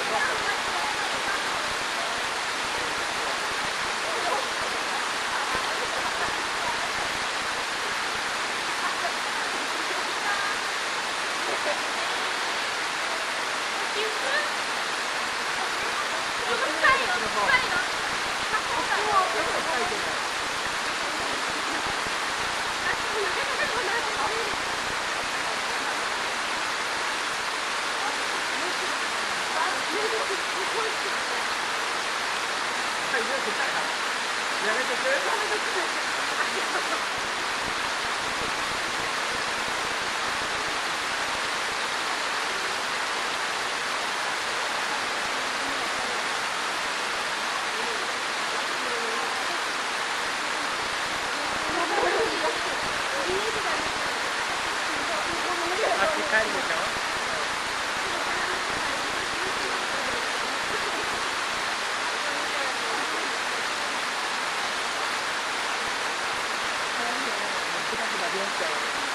こっちも結構書いてない。帰るでしょ Wednesday.